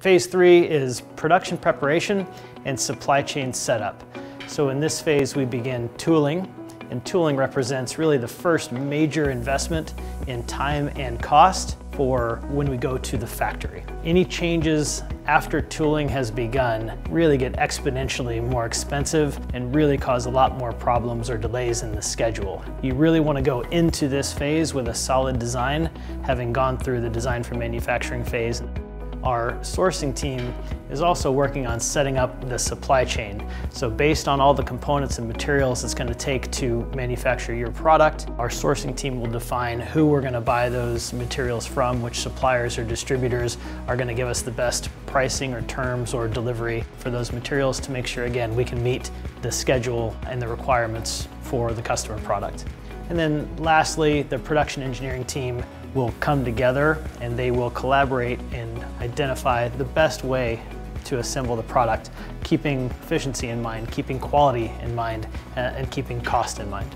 Phase three is production preparation and supply chain setup. So in this phase, we begin tooling, and tooling represents really the first major investment in time and cost for when we go to the factory. Any changes after tooling has begun really get exponentially more expensive and really cause a lot more problems or delays in the schedule. You really want to go into this phase with a solid design, having gone through the design for manufacturing phase. Our sourcing team is also working on setting up the supply chain. So based on all the components and materials it's going to take to manufacture your product, our sourcing team will define who we're going to buy those materials from, which suppliers or distributors are going to give us the best pricing or terms or delivery for those materials to make sure, again, we can meet the schedule and the requirements for the customer product. And then lastly, the production engineering team will come together and they will collaborate and identify the best way to assemble the product, keeping efficiency in mind, keeping quality in mind, uh, and keeping cost in mind.